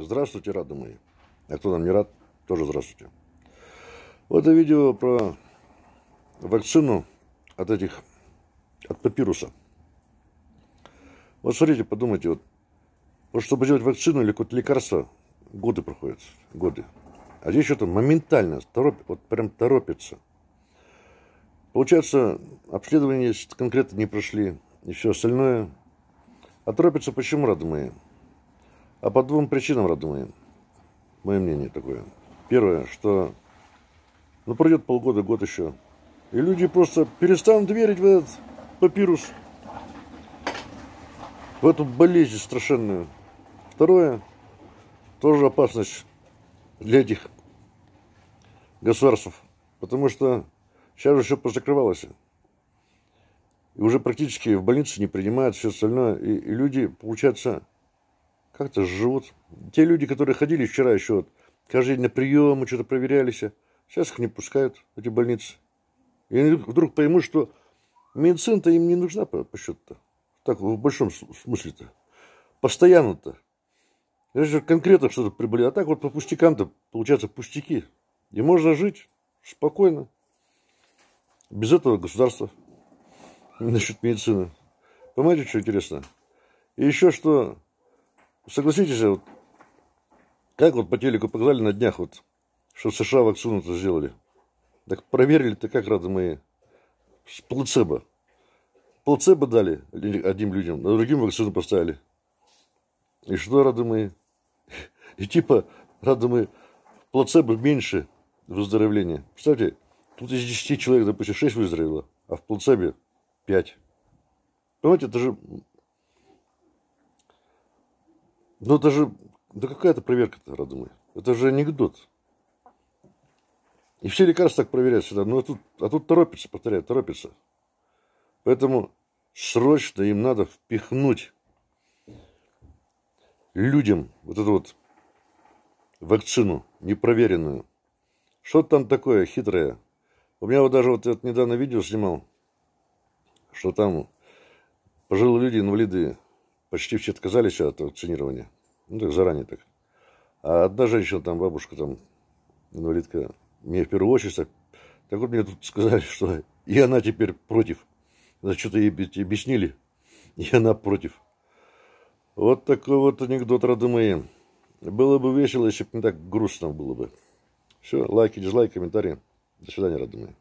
Здравствуйте, рады мои. А кто нам не рад, тоже здравствуйте. Вот это видео про вакцину от этих, от папируса. Вот смотрите, подумайте, вот, вот чтобы сделать вакцину или какое-то лекарство, годы проходят, годы. А здесь что-то моментально, тороп, вот прям торопится. Получается, обследования конкретно не прошли, и все остальное. А торопится почему, рады мои? А по двум причинам, родные. Мое мнение такое. Первое, что ну, пройдет полгода, год еще. И люди просто перестанут верить в этот папирус. В эту болезнь страшенную. Второе, тоже опасность для этих государств. Потому что сейчас же все позакрывалось. И уже практически в больнице не принимают все остальное. И, и люди, получается, как-то живут. Те люди, которые ходили вчера еще, вот, каждый день на приемы, что-то проверялись, сейчас их не пускают, эти больницы. И они вдруг поймут, что медицина-то им не нужна по, по счету-то. Так, в большом смысле-то. Постоянно-то. Же конкретно что-то прибыли. А так вот по пустякам-то получается пустяки. И можно жить спокойно. Без этого государства. Насчет медицины. Понимаете, что интересно? И еще что Согласитесь, вот, как вот по телеку показали на днях, вот, что США вакцину-то сделали. Так проверили-то как, рады мои, с плацебо. Плацебо дали одним людям, а другим вакцину поставили. И что, рады мои? И типа, рады мои, плацебо меньше выздоровления. Представьте, тут из 10 человек, допустим, 6 выздоровело, а в плацебе 5. Понимаете, это же ну это же, да какая то проверка-то, родной? Это же анекдот. И все лекарства так проверяют всегда. Ну а тут, а тут торопится, повторяю, торопится. Поэтому срочно им надо впихнуть людям вот эту вот вакцину непроверенную. Что там такое хитрое? У меня вот даже вот я недавно видео снимал, что там пожилые люди, инвалиды, почти все отказались от вакцинирования. Ну, так заранее так. А одна женщина, там, бабушка, там, инвалидка, мне в первую очередь, так, так вот мне тут сказали, что и она теперь против. Значит, что-то ей объяснили, и она против. Вот такой вот анекдот, роды мои. Было бы весело, если бы не так грустно было бы. Все, лайки, дизлайки, комментарии. До свидания, родные.